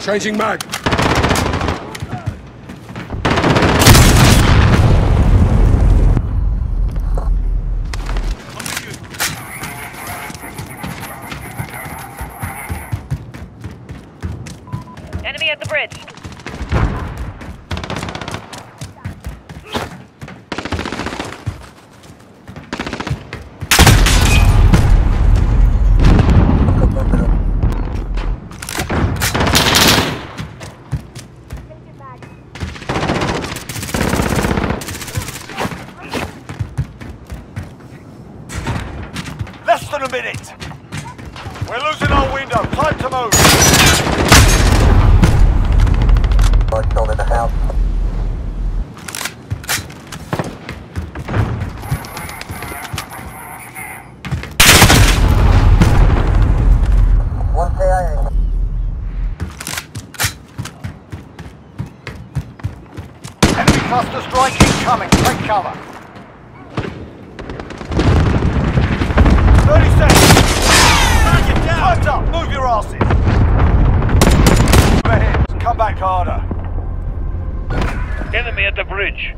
Changing mag. Enemy at the bridge.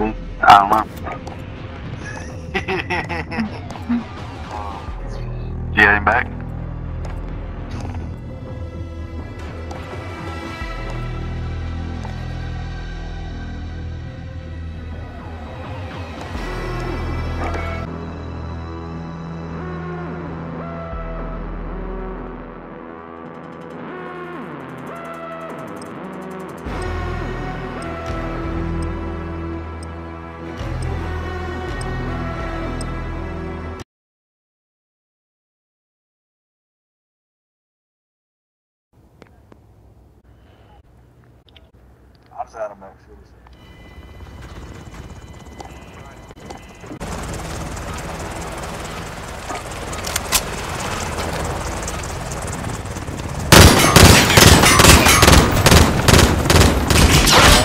Could be. I of Max City.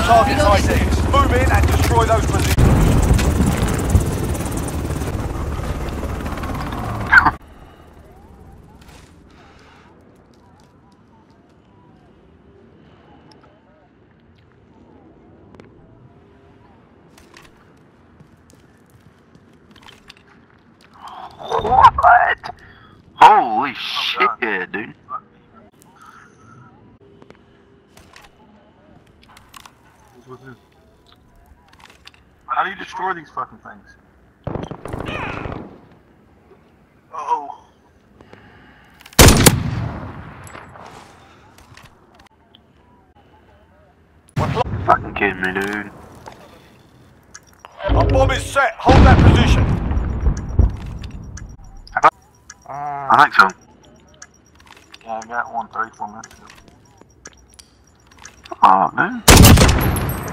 Target ID. Move in and destroy those positions. What? Holy oh, shit, dude. What's with this? How do you destroy these fucking things? Oh. Fucking kidding me, dude. Our bomb is set. Hold that position. I think so. Yeah, I got one 34 minutes ago. Oh, dude.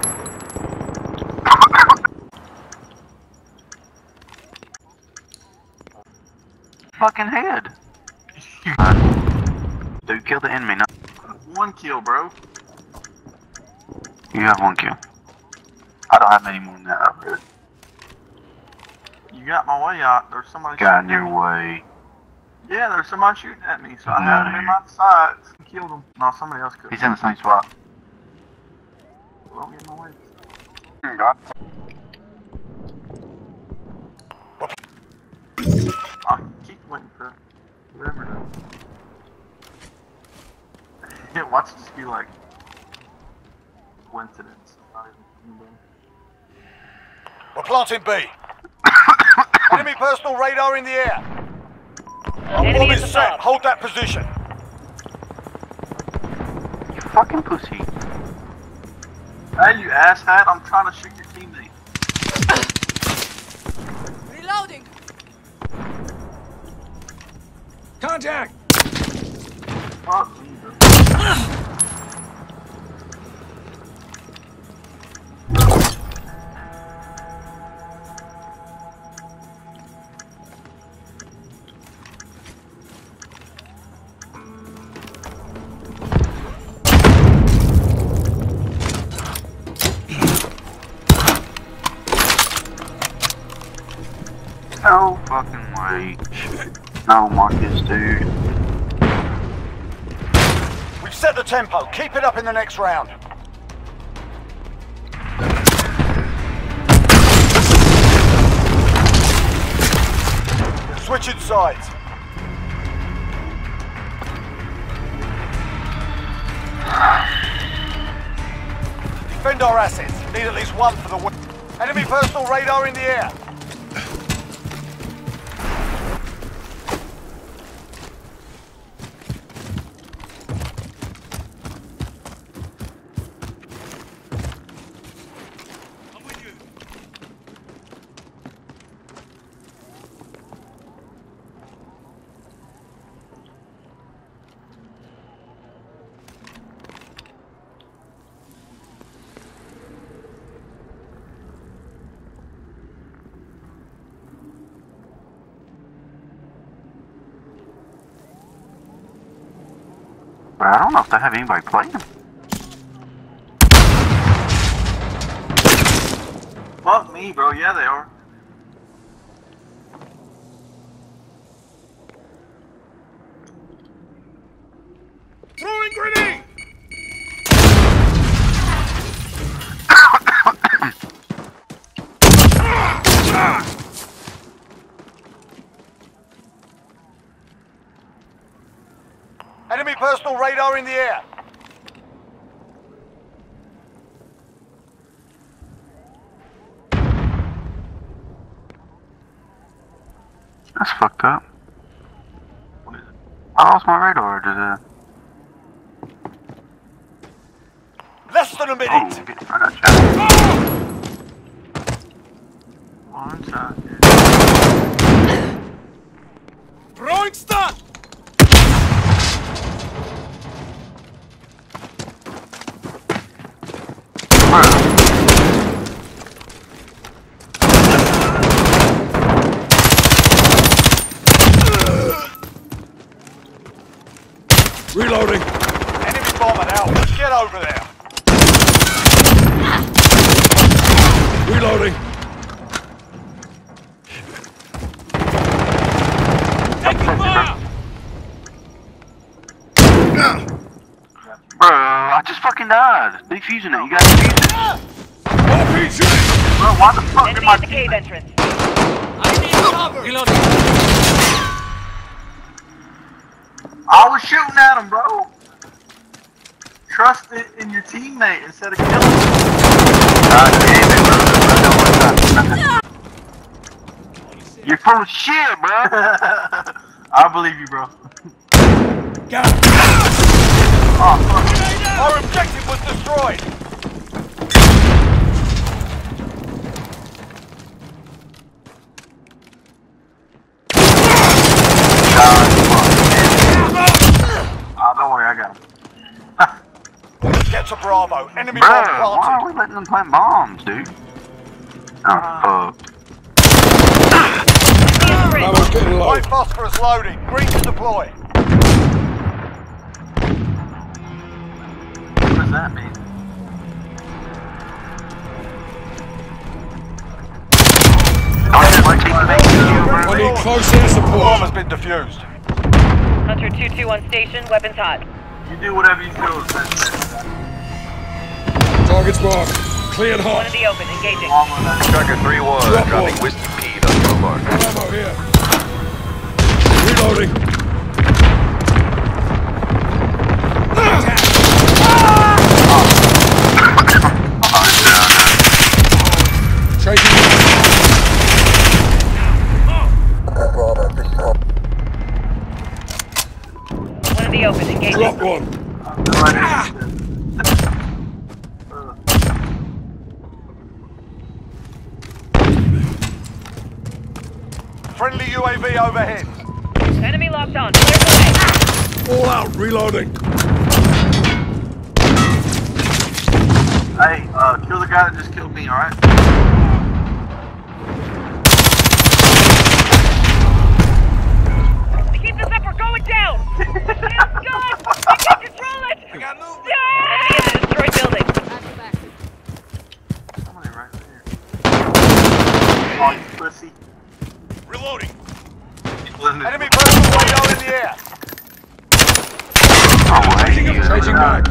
Fucking head. Dude, kill the enemy. No, One kill, bro. you have one kill. I don't have any more than that up here. You got my way out. There's somebody Got in your way. Yeah, there's somebody shooting at me, so I Get had him in my sights and killed him. No, somebody else could. He's in the same spot. Don't get in my way. God. I keep waiting for whatever to. Yeah, watch it just be like coincidence. Not even anybody. We're planting B. Enemy personal radar in the air. Our Enemy bomb at is set. Hold that position. You fucking pussy. Hey, you asshat! I'm trying to shoot your teammate. Reloading. Contact! Fuck No fucking way. No, Marcus, dude. We've set the tempo. Keep it up in the next round. Switching sides. Defend our assets. Need at least one for the win. Enemy personal radar in the air. But I don't know if they have anybody playing. Fuck me, bro. Yeah, they are. Throwing grenade! Radar in the air. That's fucked up. What is it? I lost my radar. Did uh, Less than a oh, minute. get, I got you. One shot. Throwing stun! Reloading. Enemy bomber out. Let's get over there. Reloading. Taking fire. Bro, I just fucking died. Defusing it. You guys defused it. RPG. Bro, why the fuck did Enemy my at the cave entrance. I need cover. Reloading. I was shooting at him, bro. Trust it in your teammate instead of killing him. God damn it, bro. I don't want that. You're full of shit, bro. I believe you, bro. Got it. Oh, fuck. Our objective was destroyed. Oh, don't worry, I got him. Get to Bravo. Enemy Bro, bomb why are we letting them plant bombs, dude? Oh, ah. fuck. Bravo's getting low. White phosphorus loading. Green to deploy. What does that mean? Don't just let people make you, bro. I need close air support. Bomb has been defused. Hunter 2-2 on station, weapons hot. You do whatever you feel is best. Target's marked. Cleared One in the open, engaging. Mom. Tracker 3-1, Drop dropping one. Whiskey Pete on your mark. Ammo here. Reloading. Changing. Bravo. One in the open, engaging. Drop one. No overhead. Enemy locked on. Clear. All out. Reloading. Hey, uh, kill the guy that just killed me, alright? Keep this up, we're going down. It's gone. Can control it. I got movement. Yeah! Enemy in the destroyed. Somebody right there. Oh, you pussy. Reloading. People in the- Enemy personal radar in the air. Oh, hey, Changing you- Changing mag.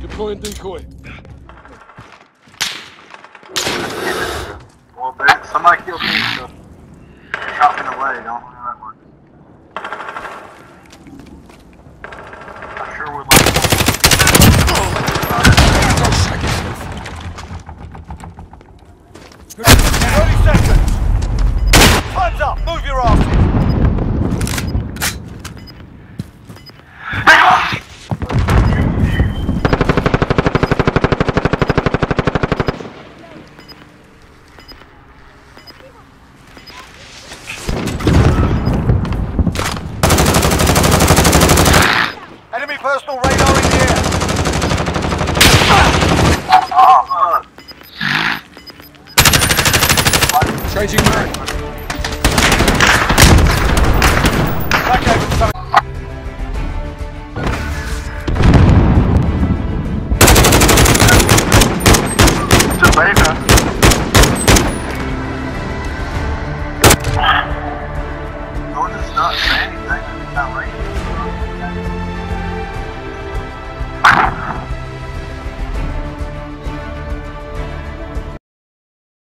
Deploying decoy. Well, there, somebody killed me, so shot me in the leg. I don't know how that works. I sure would oh, like. Thirty seconds. Up.